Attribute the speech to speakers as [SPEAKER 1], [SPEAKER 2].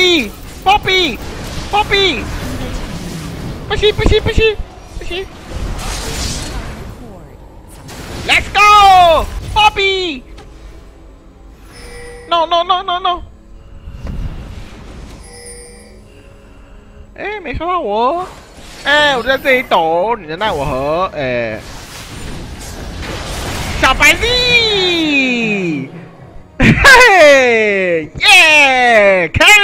[SPEAKER 1] Poppy! Poppy! Poppy! Pushy. Let's go! Poppy! No no no no no. 哎，没看到我。哎，我在这里抖，你在奈我何？哎，小白丽，嘿嘿，耶，carry。